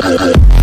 Thank you.